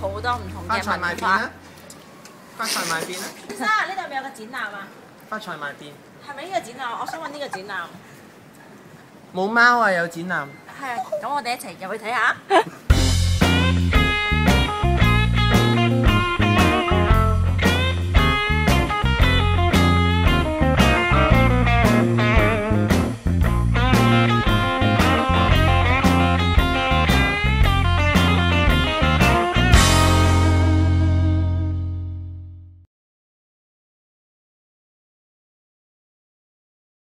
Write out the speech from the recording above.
好多唔同嘅文化財賣店啊。！發財賣店啊！先 生，呢度咪有個展覽啊？發財賣店係咪呢個展覽？我想揾呢個展覽。冇貓啊，有展覽。係啊，咁我哋一齊入去睇下。